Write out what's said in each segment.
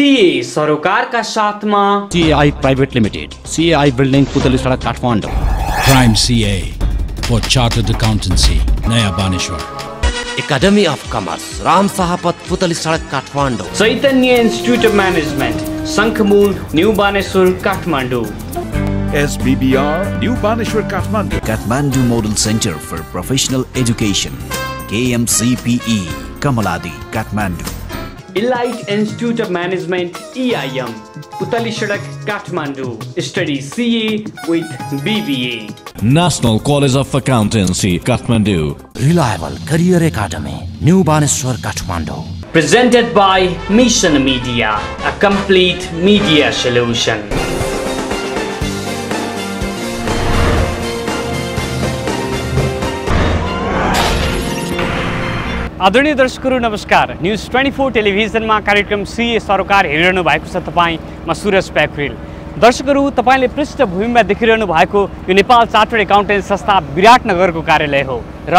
सिए सरोकारका साथमा CAI private limited CAI building Putali Sadak Kathmandu Prime CA for Chartered Accountancy, Naya Baneshwar. Academy of commerce Ram Shahpath Putali Sadak Kathmandu Chaitanya institute of management Shankhamul new Baneshwar Kathmandu SBBR New Baneshwar Kathmandu Kathmandu Model Center for Professional Education, KMCPE, Kamaladi, Kathmandu. Elite Institute of Management EIM, utalishadak Kathmandu. Study CA with BBA. National College of Accountancy, Kathmandu. Reliable Career Academy, New Baneswar, Kathmandu. Presented by Mission Media, a complete media solution. आदरणीय दर्शकहरू नमस्कार। News twenty four टेलिभिजनमा कार्यक्रम सिए सरोकार हेरिरहनु भएको छ तपाईँ म सुरज प्याक्रेल। दर्शकहरू तपाईँले पृष्ठभूमिमा देखिरहनु भएको यो नेपाल चार्टर्ड एकाउन्टेन्ट संस्था विराटनगरको कार्यालय हो र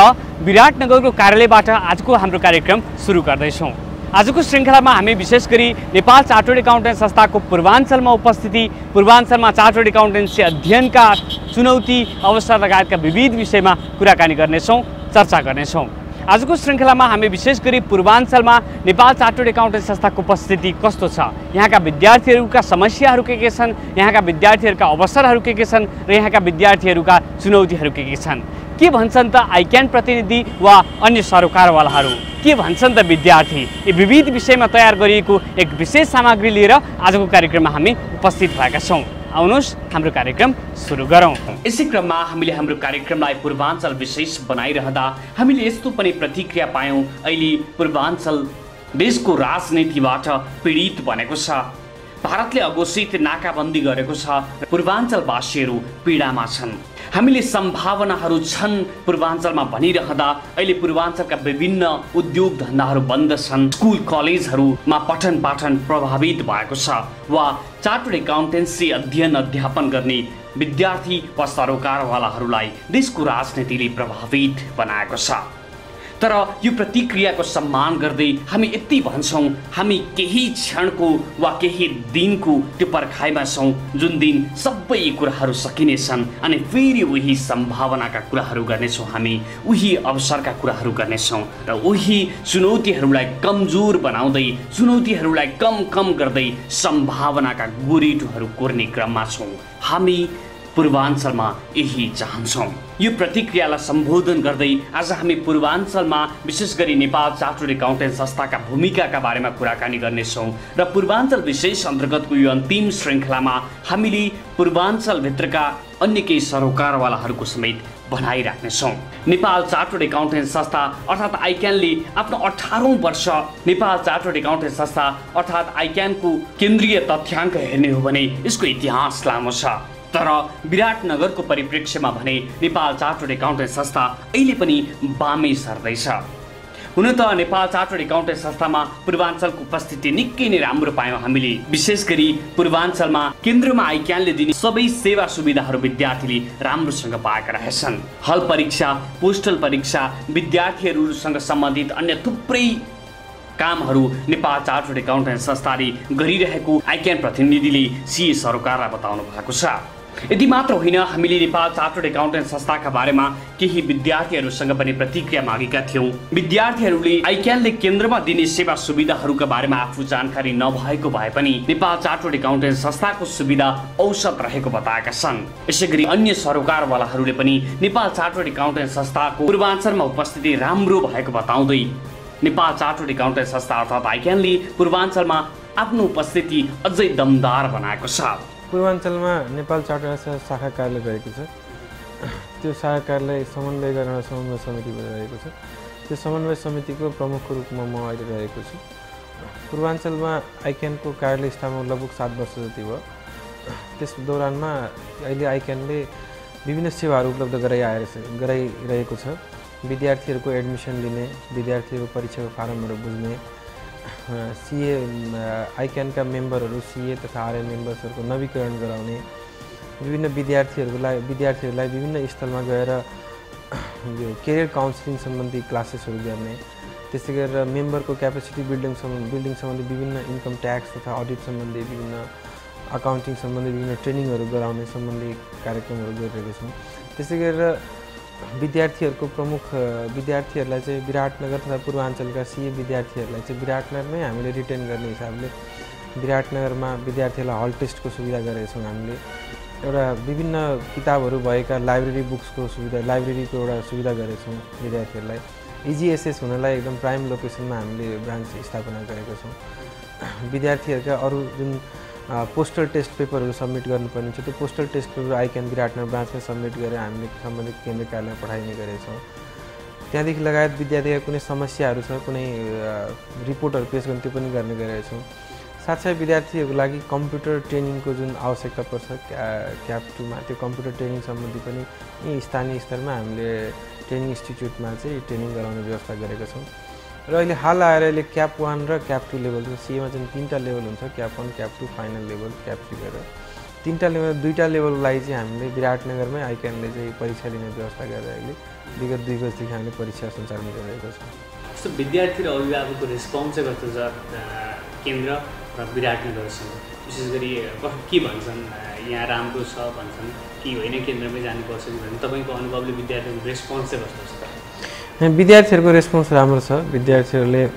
विराटनगरको कार्यालयबाट आजको हाम्रो कार्यक्रम सुरु गर्दैछौँ। आजको श्रृङ्खलामा हामी विशेष गरी नेपाल चार्टर्ड एकाउन्टेन्ट संस्थाको पूर्वाञ्चलमा उपस्थिति पूर्वाञ्चलमा चार्टर्ड एकाउन्टेन्सी अध्ययनका चुनौती अवसर लगायतका विविध विषयमा कुराकानी गर्नेछौँ चर्चा गर्नेछौँ। आजको श्रृङ्खलामा हामी विशेष गरी पूर्वाञ्चलमा नेपाल चार्टर्ड एकाउन्टेन्ट संस्थाको उपस्थिति कस्तो छ? यहाँका विद्यार्थीहरूका समस्याहरू के के छन्? यहाँका विद्यार्थीहरूका अवसरहरू के के छन्? र यहाँका विद्यार्थीहरूका चुनौतीहरू के के छन्? के भन्छन् त आइक्यान प्रतिनिधि वा अन्य सरोकारवालाहरू? के भन्छन् त विद्यार्थी? यी विविध विषयमा तयार गरिएको एक विशेष सामग्री लिएर आजको कार्यक्रममा हामी उपस्थित भएका छौँ। आउनुहोस् हाम्रो कार्यक्रम सुरु गरौँ। यसै क्रममा हामीले हाम्रो कार्यक्रमलाई पूर्वाञ्चल विशेष बनाइरहँदा हामीले यस्तो पनि प्रतिक्रिया पायौँ। अहिले पूर्वाञ्चल देशको राजनीतिबाट पीडित बनेको छ। भारतले अघोषित नाकाबन्दी गरेको छ। पूर्वाञ्चलवासीहरू पीडामा छन्। हामीले सम्भावनाहरू छन् पूर्वाञ्चलमा भनिरहँदा अहिले पूर्वाञ्चलका विभिन्न उद्योग धन्दाहरू बन्द छन्। स्कुल कलेजहरूमा पठन पाठन प्रभावित भएको छ वा चार्टर्ड एकाउन्टेन्सी अध्ययन अध्यापन गर्ने विद्यार्थी वा सरोकारवालाहरूलाई देशको राजनीतिले प्रभावित बनाएको छ। तर यो प्रतिक्रियाको सम्मान गर्दै हामी यति भन्छौँ हामी केही क्षणको वा केही दिनको त्यो पर्खाइमा छौँ जुन दिन सबै कुराहरू सकिनेछन् अनि फेरि उही सम्भावनाका कुराहरू गर्नेछौँ हामी उही अवसरका कुराहरू गर्नेछौँ र उही चुनौतीहरूलाई कमजोर बनाउँदै चुनौतीहरूलाई कम कम गर्दै सम्भावनाका गोरेटोहरू कोर्ने क्रममा छौँ। हामी पूर्वाञ्चलमा यही चाहन्छौँ। यो प्रतिक्रियालाई सम्बोधन गर्दै आज हामी पूर्वाञ्चलमा विशेष गरी नेपाल चार्टर्ड एकाउन्टेन्ट संस्थाका भूमिकाका बारेमा कुराकानी गर्नेछौँ र पूर्वाञ्चल विशेष अन्तर्गतको यो अन्तिम श्रृङ्खलामा हामीले पूर्वाञ्चलभित्रका अन्य केही सरोकारवालाहरूको समेत भनाइराख्नेछौँ नेपाल चार्टर्ड एकाउन्टेन्ट संस्था अर्थात् आइक्यानले आफ्नो अठारौँ वर्ष नेपाल चार्टर्ड एकाउन्टेन्ट संस्था अर्थात् आइक्यानको केन्द्रीय तथ्याङ्क हेर्ने हो भने यसको इतिहास लामो छ। तर विराटनगरको परिप्रेक्ष्यमा भने नेपाल चार्टर्ड एकाउन्टेन्ट संस्था अहिले पनि बामै सर्दैछ। हुन त नेपाल चार्टर्ड एकाउन्टेन्ट संस्थामा पूर्वाञ्चलको उपस्थिति निकै नै राम्रो पायौँ हामीले। विशेष गरी पूर्वाञ्चलमा केन्द्रमा आइक्यानले दिने सबै सेवा सुविधाहरू विद्यार्थीले राम्रोसँग पाएका रहेछन्। हल परीक्षा पोस्टल परीक्षा विद्यार्थीहरूसँग सम्बन्धित अन्य थुप्रै कामहरू नेपाल चार्टर्ड एकाउन्टेन्ट संस्थाले गरिरहेको आइक्यान प्रतिनिधिले सिए सरकारलाई बताउनु भएको छ। यति मात्र होइन हामीले नेपाल चार्टर्ड एकाउन्टेन्ट संस्थाका बारेमा केही विद्यार्थीहरूसँग पनि प्रतिक्रिया मागेका थियौँ। विद्यार्थीहरूले आइक्यानले केन्द्रमा दिने सेवा सुविधाहरूका बारेमा आफू जानकारी नभएको भए पनि नेपाल चार्टर्ड एकाउन्टेन्ट संस्थाको सुविधा औसत रहेको बताएका छन्। यसै गरी अन्य सरोकारवालाहरूले पनि नेपाल चार्टर्ड एकाउन्टेन्ट संस्थाको पूर्वाञ्चलमा उपस्थिति राम्रो भएको बताउँदै नेपाल चार्टर्ड एकाउन्टेन्ट संस्था अर्थात् आइक्यानले पूर्वाञ्चलमा आफ्नो उपस्थिति अझै दमदार बनाएको छ। पूर्वाञ्चलमा नेपाल चार्टर शाखा कार्यालय रहेको छ। त्यो शाखा कार्यालय समन्वय एउटा समन्वय समिति रहेको छ। त्यो समन्वय समितिको प्रमुखको रूपमा म अहिले रहेको छु। पूर्वाञ्चलमा आइक्यानको कार्यालय स्थापना लगभग सात वर्ष जति भयो। त्यस दौरानमा अहिले आइक्यानले विभिन्न सेवाहरू उपलब्ध गराइ आएर गराइरहेको छ। विद्यार्थीहरूको एडमिसन लिने विद्यार्थीहरूको परीक्षाको फारमहरू बुझ्ने सिए आइक्यानका मेम्बरहरू सिए तथा आरएन मेम्बर्सहरूको नवीकरण गराउने विभिन्न विद्यार्थीहरूलाई विद्यार्थीहरूलाई विभिन्न स्थलमा गएर यो केरियर काउन्सिलिङ सम्बन्धी क्लासेसहरू गर्ने त्यसै गरेर मेम्बरको क्यापेसिटी बिल्डिङ सम्बन्धी बिल्डिङ सम्बन्धी विभिन्न इन्कम ट्याक्स तथा अडिट सम्बन्धी विभिन्न अकाउन्टिङ सम्बन्धी विभिन्न ट्रेनिङहरू गराउने सम्बन्धी कार्यक्रमहरू गरिरहेको छौँ त्यसै गरेर विद्यार्थीहरूको प्रमुख विद्यार्थीहरूलाई चाहिँ विराटनगर तथा पूर्वाञ्चलका सिए विद्यार्थीहरूलाई चाहिँ विराटनगरमै हामीले रिटेन गर्ने हिसाबले विराटनगरमा विद्यार्थीहरूलाई हल टेस्टको सुविधा गरेका छौँ हामीले। एउटा विभिन्न किताबहरू भएका लाइब्रेरी बुक्सको सुविधा लाइब्रेरीको एउटा सुविधा गरेका छौँ विद्यार्थीहरूलाई इजी एसेस हुनलाई एकदम प्राइम लोकेसनमा हामीले ब्रान्च स्थापना गरेका छौँ। विद्यार्थीहरूका अरू जुन पोस्टल टेस्ट पेपरहरू सब्मिट गर्नुपर्ने हुन्छ त्यो postal test paper ICAN Biratnagar ब्रान्चमै submit गरेर हामीले सम्बन्धित केन्द्र कार्यालयमा पठाइने गरेका छौँ त्यहाँदेखि लगायत विद्यार्थीका कुनै समस्याहरू छ कुनै रिपोर्टहरू पेस गर्ने त्यो पनि गर्ने गरेका छौँ साथसाथै विद्यार्थीहरूको लागि कम्प्युटर ट्रेनिङको जुन आवश्यकता पर्छ क्या- क्याप टूमा त्यो कम्प्युटर ट्रेनिङ सम्बन्धी पनि यी स्थानीय स्तरमा हामीले ट्रेनिङ इन्स्टिच्युटमा चाहिँ ट्रेनिङ गराउने व्यवस्था गरेका छौँ। र अहिले हाल आएर अहिले क्याप वान र क्याप टू लेभल छ। सिएमा चाहिँ तिनवटा लेभल हुन्छ CAP one CAP two final level CAP three गरेर। तिनवटा लेभल दुईवटा लेभलको लागि चाहिँ हामीले विराटनगरमै आइक्यानले चाहिँ परीक्षा लिने व्यवस्था गरेर अहिले विगत दुई वर्षदेखि हामीले परीक्षा सञ्चालन गरिरहेको छौँ। जस्तो विद्यार्थी र अभिभावकको रेस्पोन्स चाहिँ कस्तो छ केन्द्र र विराटनगरसँग। विशेष गरी के भन्छन् यहाँ राम्रो छ भन्छन् कि होइन केन्द्रमै जानुपर्छ कि भन्ने तपाईँको अनुभवले विद्यार्थीहरूको रेस्पोन्स चाहिँ कस्तो छ? विद्यार्थीहरूको रेस्पोन्स राम्रो छ। विद्यार्थीहरूले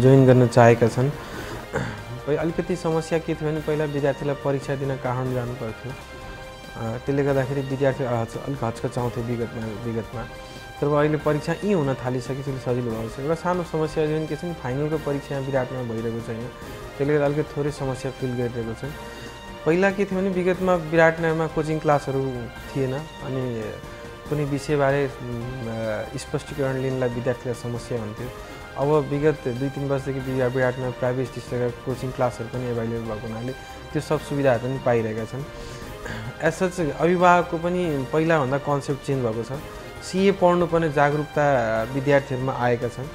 जोइन गर्न चाहेका छन्। अलिकति समस्या के थियो भने पहिला विद्यार्थीलाई परीक्षा दिन काठमाडौँ जानु पर्थ्यो। त्यसले गर्दाखेरि विद्यार्थी हच- अलिक हच्कचाउँथे विगतमा विगतमा। तर अहिले परीक्षा यहीँ हुन थालिसकेपछि सजिलो भएको छ। एउटा सानो समस्या जुन के छ भने फाइनलको परीक्षा विराटमा भइरहेको छैन। त्यसले गर्दा अलिकति थोरै समस्या फिल गरिरहेको छ। पहिला के थियो भने विगतमा विराटनगरमा कोचिङ क्लासहरू थिएन। अनि कुनै विषयबारे स्पष्टीकरण लिनलाई विद्यार्थीलाई समस्या हुन्थ्यो। अब विगत दुई तिन वर्षदेखि विरा- विराटमा प्राइभेट टिचरका कोचिङ क्लासहरू पनि एभाइलेबल भएको हुनाले त्यो सब सुविधाहरू पनि पाइरहेका छन्। एज सच अभिभावकको पनि पहिलाभन्दा कन्सेप्ट चेन्ज भएको छ। सिए पढ्नुपर्ने जागरुकता विद्यार्थीहरूमा आएका छन्।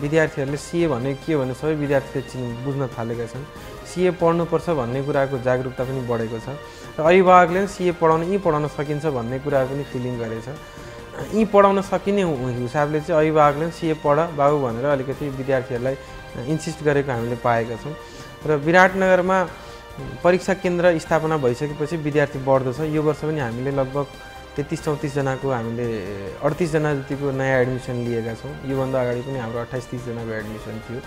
विद्यार्थीहरूले सिए भनेको के भने सबै विद्यार्थीले चिन् बुझ्न थालेका छन्। सिए पढ्नुपर्छ भन्ने कुराको जागरुकता पनि बढेको छ। र अभिभावकले सिए पढाउन यहीँ पढाउन सकिन्छ भन्ने कुरा पनि फिलिङ गरेछ। यहीँ पढाउन सकिने हिसाबले चाहिँ अभिभावकले सिए पढ बाबु भनेर अलिकति विद्यार्थीहरूलाई इन्सिस्ट गरेको हामीले पाएका छौँ। र विराटनगरमा परीक्षा केन्द्र स्थापना भइसकेपछि विद्यार्थी बढ्दो छ। यो वर्ष पनि हामीले लगभग तेत्तिस चौतिसजनाको हामीले अडतिसजना जतिको नयाँ एडमिसन लिएका छौँ। योभन्दा अगाडि पनि हाम्रो अट्ठाइस तिसजनाको एडमिसन थियो।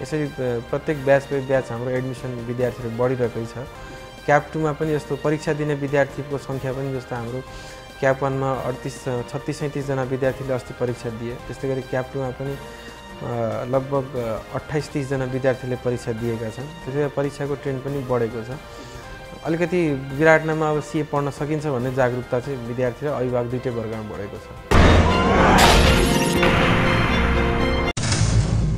यसरी प्रत्येक ब्याच बाई ब्याच हाम्रो एडमिसन विद्यार्थीहरू बढिरहेकै छ। क्याप टूमा पनि यस्तो परीक्षा दिने विद्यार्थीको सङ्ख्या पनि जस्तो हाम्रो क्याप वानमा अडतिस छत्तिस सैँतिसजना विद्यार्थीले अस्ति परीक्षा दिए। त्यस्तै गरी क्याप टूमा पनि लगभग अट्ठाइस तिसजना विद्यार्थीले परीक्षा दिएका छन्। त्यसै गरी परीक्षाको ट्रेन्ड पनि बढेको छ। अलिकति विराटनगरमा अब सिए पढ्न सकिन्छ भन्ने जागरुकता चाहिँ विद्यार्थी र अभिभावक दुइटै वर्गमा बढेको छ।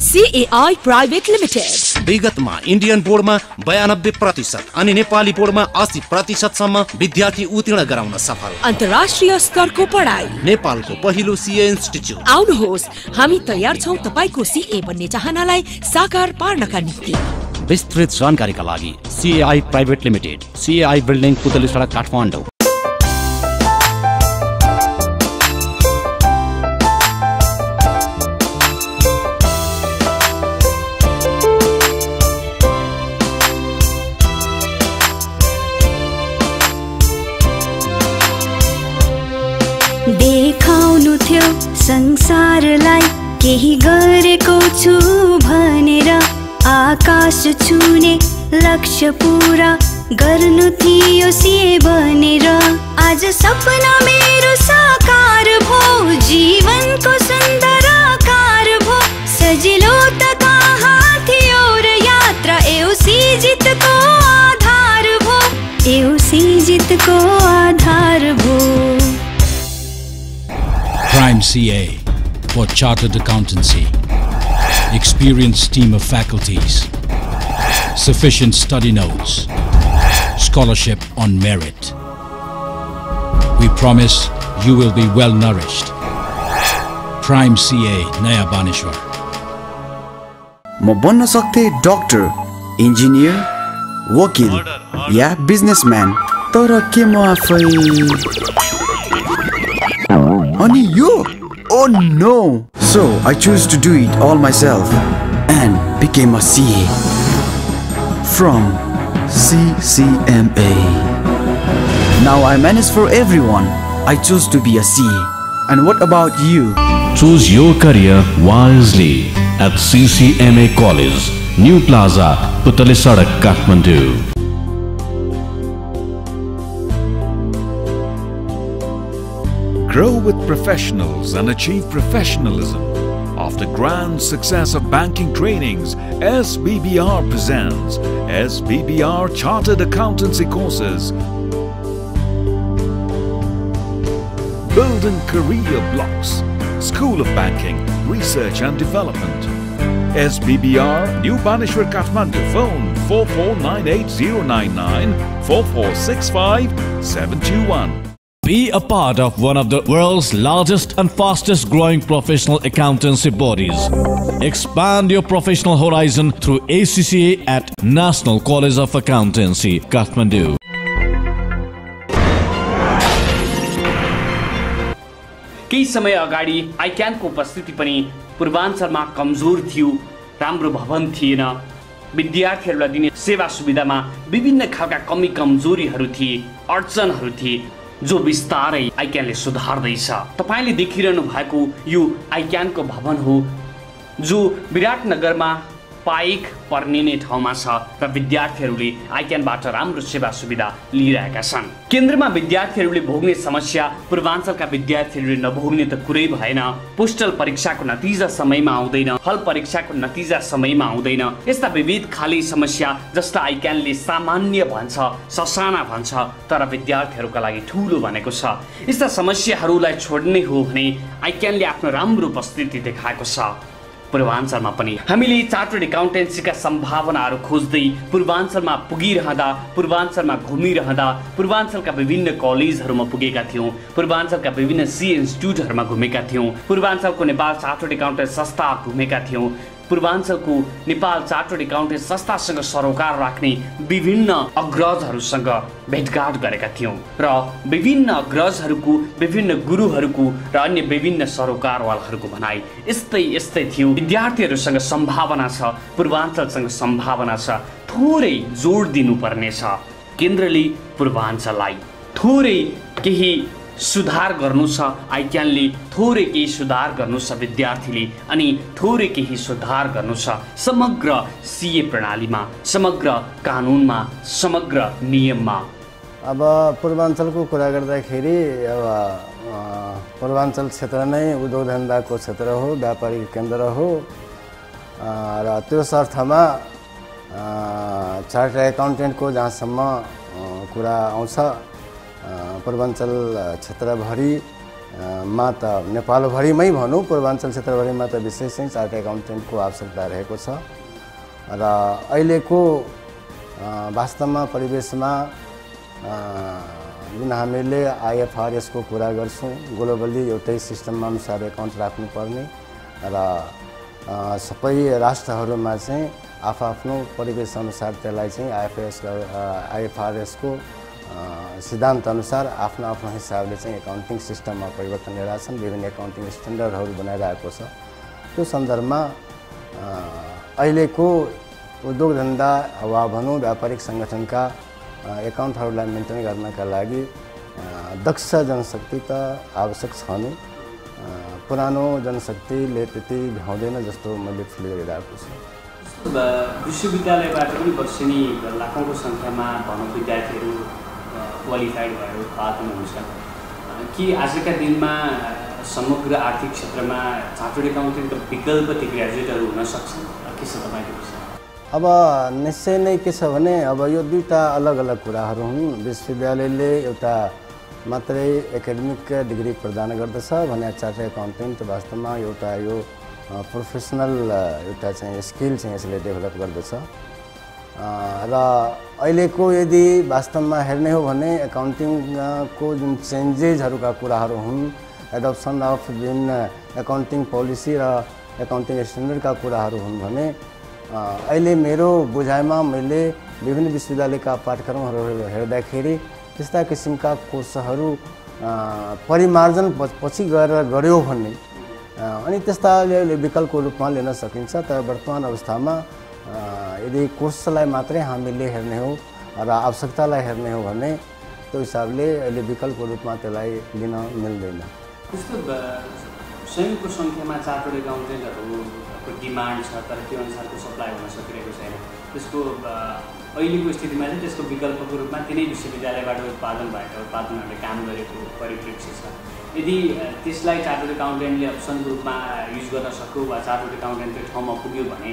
CAI Private Limited. विगतमा इन्डियन बोर्डमा बयानब्बे प्रतिशत अनि नेपाली बोर्डमा अस्सी प्रतिशतसम्म विद्यार्थी उत्तीर्ण गराउन सफल। अन्तर्राष्ट्रिय स्तरको पढाइ। नेपालको पहिलो सिए इन्स्टिच्युट आउनुहोस् हामी तयार छौँ तपाईँको सिए बन्ने चाहनालाई साकार पार्नका निम्ति। विस्तृत जानकारीका लागि CAI private limited CAI building Putali Sadak Kathmandu. संसारलाई केही गरेको छु भनेर आकाश छुने लक्ष्य पुरा गर्नु थियो सिए भनेर आज सपना मेरो साकार CA for Chartered Accountancy. Experienced team of faculties. Sufficient study notes. Scholarship on merit. We promise you will be well nourished. Prime CA Naya Banishwar. म बन्न सक्थेँ डक्टर इन्जिनियर वकिल या बिजनेसम्यान तर के म आफै you? Oh no! So I chose to do it all myself and became a CA from CCMA. Now I manage for everyone. I chose to be a CA. And what about you? Choose your career wisely at CCMA College, New Plaza, Putalisadak, Kathmandu. Grow with professionals and achieve professionalism. After grand success of banking trainings, SBBR presents SBBR Chartered Accountancy Courses. Building Career Blocks, School of Banking, Research and Development. SBBR, New Banishwar Kathmandu, phone 4498099 4465 721. Be a part of one of the world's largest and fastest growing professional accountancy bodies. Expand your professional horizon through ACCA at National College of Accountancy, Kathmandu. केही समय अगाडि आइक्यानको उपस्थिति पनि पूर्वाञ्चलमा कमजोर थियो राम्रो भवन थिएन विद्यार्थीहरूलाई दिने सेवा सुविधामा विभिन्न खालका कमी कमजोरीहरू थिए अडचनहरू थिए जो बिस्तारै आइक्यानले सुधार्दैछ। तपाईँले देखिरहनु भएको यो आइक्यानको भवन हो जो विराटनगरमा पाइक पर्निने ठाउँमा छ र विद्यार्थीहरूले आइक्यानबाट राम्रो सेवा सुविधा लिइरहेका छन्। केन्द्रमा विद्यार्थीहरूले भोग्ने समस्या पूर्वाञ्चलका विद्यार्थीहरूले नभोग्ने त कुरै भएन। पोस्टल परीक्षाको नतिजा समयमा आउँदैन हल परीक्षाको नतिजा समयमा आउँदैन। यस्ता विविध खाले समस्या जस्ता आइक्यानले सामान्य भन्छ ससाना भन्छ तर विद्यार्थीहरूका लागि ठुलो भनेको छ। यस्ता समस्याहरूलाई छोड्ने हो भने आइक्यानले आफ्नो राम्रो उपस्थिति देखाएको छ। पूर्वाञ्चलमा पनि। हामीले चार्टर्ड एकाउन्टेन्सीका सम्भावनाहरू खोज्दै पूर्वाञ्चलमा पुगिरहँदा पूर्वाञ्चलमा घुमिरहँदा पूर्वाञ्चलका विभिन्न कलेजहरूमा पुगेका थियौँ पूर्वाञ्चलका विभिन्न सी इन्स्टिट्युटहरूमा घुमेका थियौँ पूर्वाञ्चलको नेपाल चार्टर्ड एकाउन्टेन्ट संस्था घुमेका थियौँ। पूर्वाञ्चलको नेपाल चार्टर्ड एकाउन्टेन्ट संस्थासँग सरोकार राख्ने विभिन्न अग्रजहरूसँग भेटघाट गरेका थियौँ र विभिन्न अग्रजहरूको विभिन्न गुरुहरूको र अन्य विभिन्न सरोकारवालाहरूको भनाइ यस्तै यस्तै थियो। विद्यार्थीहरूसँग सम्भावना छ पूर्वाञ्चलसँग सम्भावना छ थोरै जोड दिनुपर्नेछ। केन्द्रले पूर्वाञ्चललाई थोरै केही सुधार गर्नु छ। आइक्यानले थोरै केही सुधार गर्नु छ विद्यार्थीले अनि थोरै केही सुधार गर्नु छ समग्र सिए प्रणालीमा समग्र कानुनमा समग्र नियममा। अब पूर्वाञ्चलको कुरा गर्दाखेरि अब पूर्वाञ्चल क्षेत्र नै उद्योग धन्दाको क्षेत्र हो व्यापारिक केन्द्र हो। र त्यस अर्थमा चार्टर एकाउन्टेन्टको जहाँसम्म कुरा आउँछ पूर्वाञ्चल क्षेत्रभरि अ, मा त नेपालभरिमै भनौँ पूर्वाञ्चल क्षेत्रभरिमा त विशेष चाहिँ चार्टर एकाउन्टेन्टको आवश्यकता रहेको छ। र अहिलेको वास्तवमा परिवेशमा जुन हामीले आइएफआरएसको कुरा गर्छौँ ग्लोबली एउटै सिस्टममा अनुसार एकाउन्ट राख्नुपर्ने र सबै राष्ट्रहरूमा चाहिँ आफ्नो परिवेशअनुसार त्यसलाई चाहिँ आइएफएस आइएफआरएसको सिद्धान्त अनुसार आफ्नो आफ्नो हिसाबले चाहिँ एकाउन्टिङ सिस्टममा परिवर्तन ल्याएका छन् विभिन्न एकाउन्टिङ स्ट्यान्डर्डहरू बनाइरहेको छ। त्यो सन्दर्भमा अहिलेको उद्योग धन्दा वा भनौँ व्यापारिक सङ्गठनका एकाउन्टहरूलाई मेन्टेन गर्नका लागि दक्ष जनशक्ति त आवश्यक छ नै। पुरानो जनशक्तिले त्यति भ्याउँदैन जस्तो मैले फिल गरिरहेको छु। विश्वविद्यालयबाट पनि वर्षेनी लाखौँको सङ्ख्यामा भनौँ विद्यार्थीहरू क्वालिफाइड भएर उत्पादन हुन्छन् कि आजका दिनमा समग्र आर्थिक क्षेत्रमा चार्टर्ड एकाउन्टेन्टको विकल्प ती ग्रेजुएटहरू हुन सक्छन्। के छ तपाईँको अब निश्चय नै के छ भने अब यो दुईवटा अलग अलग कुराहरू हुन्। विश्वविद्यालयले एउटा मात्रै एकाडेमिक डिग्री प्रदान गर्दछ भने चार्टर एकाउन्टेन्ट वास्तवमा एउटा यो प्रोफेसनल एउटा चाहिँ स्किल चाहिँ यसले डेभलप गर्दछ। र अहिलेको यदि वास्तवमा हेर्ने हो भने एकाउन्टिङको जुन चेन्जेसहरूका कुराहरू हुन् एडप्सन अफ विभिन्न एकाउन्टिङ पोलिसी र एकाउन्टिङ स्ट्यान्डर्डका कुराहरू हुन् भने अहिले मेरो बुझाइमा मैले विभिन्न विश्वविद्यालयका पाठ्यक्रमहरू हेर्दाखेरि त्यस्ता किसिमका कोर्सहरू परिमार्जन पछि गएर गऱ्यो भने अनि त्यस्ताले अहिले विकल्पको रूपमा लिन सकिन्छ तर वर्तमान अवस्थामा यदि कोषलाई मात्रै हामीले हेर्ने हो र आवश्यकतालाई हेर्ने हो भने त्यो हिसाबले अहिले विकल्पको रूपमा त्यसलाई लिन मिल्दैन। जस्तो ब- स्वयंको सङ्ख्यामा चार्टर्ड एकाउन्टेन्टहरूको डिमान्ड छ तर त्यो अनुसारको सप्लाई हुन सकिरहेको छैन। त्यसको अहिलेको स्थितिमा चाहिँ त्यसको विकल्पको रूपमा तिनै विश्वविद्यालयबाट उत्पादन भएका उत्पादनहरूले काम गरेको परिप्रेक्ष्य छ। यदि त्यसलाई चार्टर्ड एकाउन्टेन्टले अप्सनको रूपमा युज गर्न सक्यो वा चार्टर्ड एकाउन्टेन्टको ठाउँमा पुग्यो भने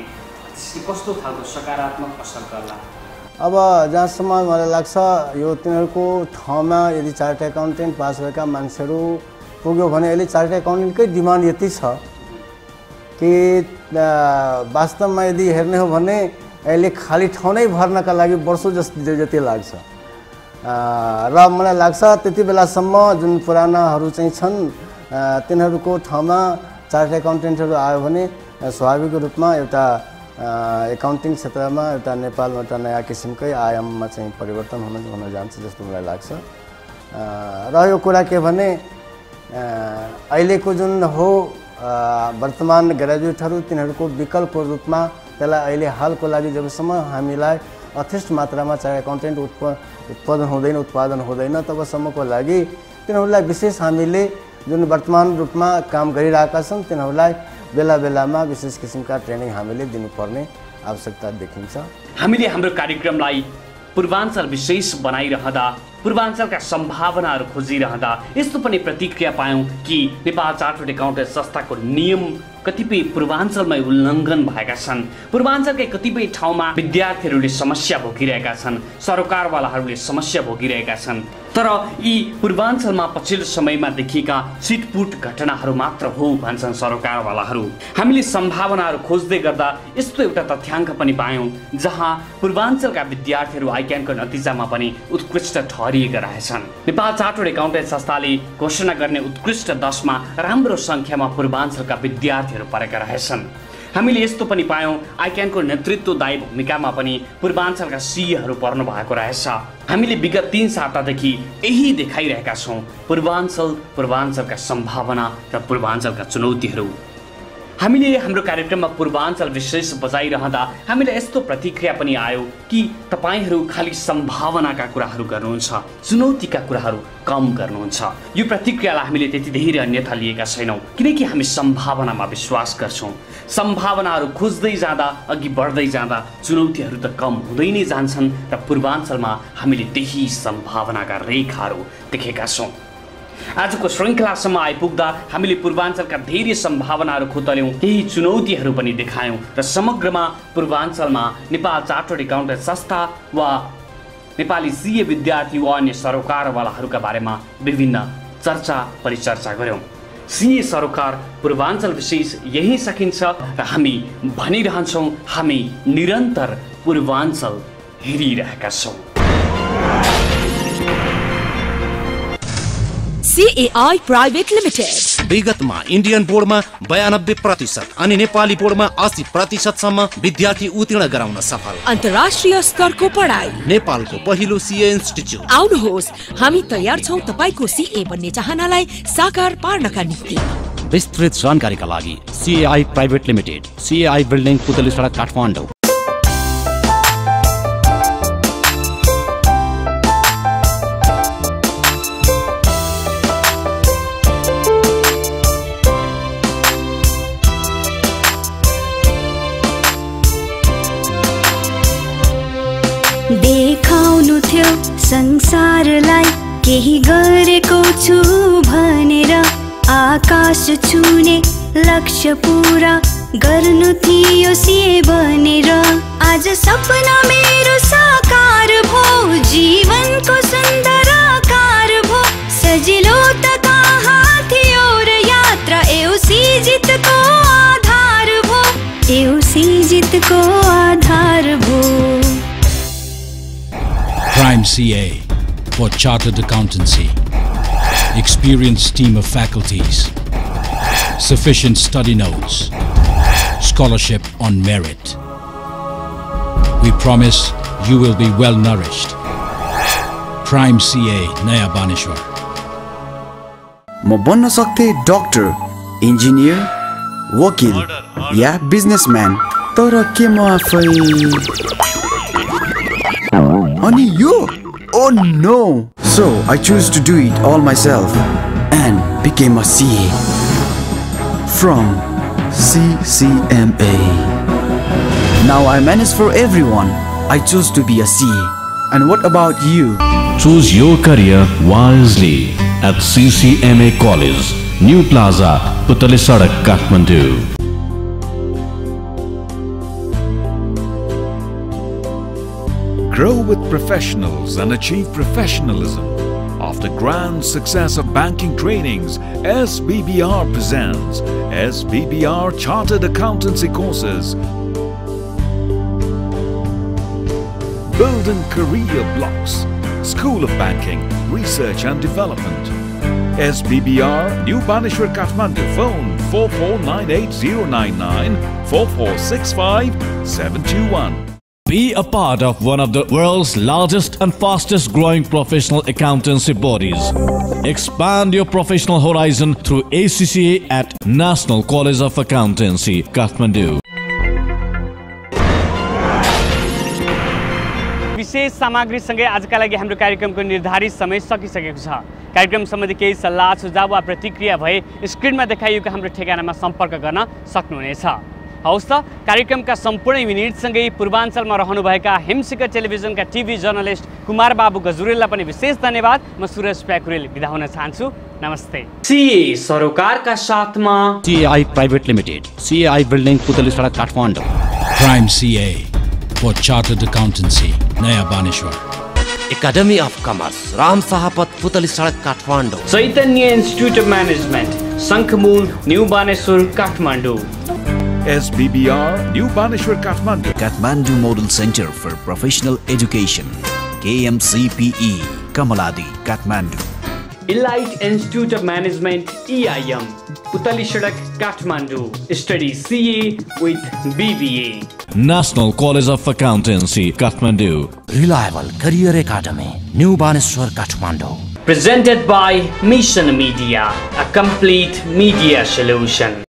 त्यसले कस्तो खालको सकारात्मक असर गर्ला अब जहाँसम्म मलाई लाग्छ यो तिनीहरूको ठाउँमा यदि चार्ट एकाउन्टेन्ट पास भएका मान्छेहरू पुग्यो भने अहिले चार्ट एकाउन्टेन्टकै डिमान्ड यति छ कि वास्तवमा यदि हेर्ने हो भने अहिले खाली ठाउँ नै भर्नका लागि वर्षौँ जस जति लाग्छ। र मलाई लाग्छ त्यति बेलासम्म जुन पुरानाहरू चाहिँ छन् तिनीहरूको ठाउँमा चार्ट एकाउन्टेन्टहरू आयो भने स्वाभाविक रूपमा एउटा एकाउन्टिङ क्षेत्रमा एउटा नेपालमा एउटा नयाँ किसिमकै आयाममा चाहिँ परिवर्तन हुन हुन जान्छ जस्तो मलाई लाग्छ। अ, रह्यो कुरा के भने अहिलेको जुन हो वर्तमान ग्रेजुएटहरू तिनीहरूको विकल्पको रूपमा त्यसलाई अहिले हालको लागि जबसम्म हामीलाई यथेष्ट मात्रामा चाहे एकाउन्टेन्ट उत्प उत्पादन हुँदैन उत्पादन हुँदैन तबसम्मको लागि तिनीहरूलाई विशेष हामीले जुन वर्तमान रूपमा काम गरिरहेका छन् तिनीहरूलाई बेला बेलामा विशेष किसिमका ट्रेनिङ हामीले दिनुपर्ने आवश्यकता देखिन्छ। हामीले हाम्रो कार्यक्रमलाई पूर्वाञ्चल विशेष बनाइरहँदा पूर्वाञ्चलका सम्भावनाहरू खोजिरहँदा यस्तो पनि प्रतिक्रिया पायौँ कि नेपाल चार्टर्ड एकाउन्टेन्ट संस्थाको नियम कतिपय पूर्वाञ्चलमै उल्लङ्घन भएका छन्। पूर्वाञ्चलकै कतिपय ठाउँमा विद्यार्थीहरूले समस्या भोगिरहेका छन्। सरकारवालाहरूले समस्या भोगिरहेका छन्। तर यी पूर्वाञ्चलमा पछिल्लो समयमा देखिएका छिटपुट घटनाहरू मात्र हो भन्छन् सरकारवालाहरू। हामीले सम्भावनाहरू खोज्दै गर्दा यस्तो एउटा तथ्याङ्क पनि पायौँ जहाँ पूर्वाञ्चलका विद्यार्थीहरू आइक्यानको नतिजामा पनि उत्कृष्ट ठहरिएका रहेछन्। नेपाल चार्टर्ड एकाउन्टेन्ट संस्थाले घोषणा गर्ने उत्कृष्ट दशमा राम्रो सङ्ख्यामा पूर्वाञ्चलका विद्यार्थीहरू परेका रहेछन्। हामीले यस्तो पनि पायौँ आइक्यानको नेतृत्वदायी भूमिकामा पनि पूर्वाञ्चलका सिएहरू पर्नु भएको रहेछ। हामीले विगत तिन सातादेखि यही देखाइरहेका छौँ पूर्वाञ्चल पूर्वाञ्चलका सम्भावना र पूर्वाञ्चलका चुनौतीहरू। हामीले हाम्रो कार्यक्रममा पूर्वाञ्चल विशेष बजाइरहँदा हामीलाई यस्तो प्रतिक्रिया पनि आयो कि तपाईँहरू खालि सम्भावनाका कुराहरू गर्नुहुन्छ चुनौतीका कुराहरू कम गर्नुहुन्छ। यो प्रतिक्रियालाई हामीले त्यति धेरै अन्यथा लिएका छैनौँ किनकि हामी सम्भावनामा विश्वास गर्छौँ। सम्भावनाहरू खोज्दै जाँदा अघि बढ्दै जाँदा चुनौतीहरू त कम हुँदै नै जान्छन् र पूर्वाञ्चलमा हामीले त्यही सम्भावनाका रेखाहरू देखेका छौँ। आजको श्रृङ्खलासम्म आइपुग्दा हामीले पूर्वाञ्चलका धेरै सम्भावनाहरू खुतल्यौँ। केही चुनौतीहरू पनि देखायौँ र समग्रमा पूर्वाञ्चलमा नेपाल चार्टर्ड एकाउन्टेन्ट संस्था वा नेपाली सिए विद्यार्थी वा अन्य सरोकारवालाहरूका बारेमा विभिन्न चर्चा परिचर्चा गऱ्यौँ सिए सरोकार पूर्वाञ्चल विशेष यही सकिन्छ र हामी भनिरहन्छौँ हामी निरन्तर पूर्वाञ्चल हेरिरहेका छौँ। CAI Private Limited. विगतमा इन्डियन बोर्डमा बयानब्बे प्रतिशत अनि नेपाली बोर्डमा अस्सी प्रतिशतसम्म विद्यार्थी उत्तीर्ण गराउन सफल। अन्तर्राष्ट्रिय स्तरको पढाइ। नेपालको पहिलो सिए इन्स्टिच्युट आउनुहोस् हामी तयार छौँ तपाईँको सिए बन्ने चाहनालाई साकार पार्नका निम्ति। विस्तृत जानकारीका लागि CAI private limited CAI building Putali Sadak Kathmandu. थियो। संसारलाई केही गरेको छु भनेर आकाश छुने लक्ष्य पुरा गर्नु थियो सिए बनेर आज सपना मेरो साकार भो जीवनको सुन्दर आकार भो। सजिलो त कहाँ थियो र यात्रा एउसी जितको आधार भो। एउसी जितको आधार भो। Prime CA for Chartered Accountancy. Experienced team of faculties. Sufficient study notes. Scholarship on merit. We promise you will be well nourished. Prime CA Naya Banishwar. म बन्न सक्थेँ डक्टर इन्जिनियर वकिल या बिजनेसम्यान तर के म आफै only you? Oh no! So I chose to do it all myself and became a CA from CCMA. Now I manage for everyone. I chose to be a CA. And what about you? Choose your career wisely at CCMA College, New Plaza, Putalisadak, Kathmandu. Grow with professionals and achieve professionalism. After grand success of banking trainings, SBBR presents SBBR Chartered Accountancy Courses. Building Career Blocks, School of Banking, Research and Development. SBBR, New Banishwar Kathmandu, phone 4498099 4465 721. Be a part of one of the world's largest and fastest growing professional accountancy bodies. Expand your professional horizon through ACCA at National College of Accountancy, Kathmandu. विशेष सामग्रीसँगै आजका लागि हाम्रो कार्यक्रमको निर्धारित समय सकिसकेको छ कार्यक्रम सम्बन्धी केही सल्लाह सुझाव वा प्रतिक्रिया भए स्क्रिनमा देखाइएको हाम्रो ठेगानामा सम्पर्क गर्न सक्नुहुनेछ हवस् त कार्यक्रमका सम्पूर्ण युनिटसँगै पूर्वाञ्चलमा रहनुभएका हिमशिखर टेलिभिजनका टिभी जर्नलिस्ट कुमार बाबु गजुरेललाई पनि विशेष धन्यवाद। म सुरज प्याकुरेल बिदा हुन चाहन्छु। नमस्ते। सिए सरोकारका साथमा CAI private limited CAI building Putali Sadak Kathmandu. Prime CA for Chartered Accountancy, Naya Baneshwar. Academy of commerce Ram Shahpath Putali Sadak Kathmandu. Chaitanya institute of management Shankhamul new Baneshwar Kathmandu. SBBR, New Baneshwar, Kathmandu. Kathmandu Model Center for Professional Education, KMCPE, Kamaladi, Kathmandu. Elite Institute of Management, EIM, Utalishadak, Kathmandu. Study CA with BBA. National College of Accountancy, Kathmandu. Reliable Career Academy, New Baneshwar, Kathmandu. Presented by Mission Media, a complete media solution.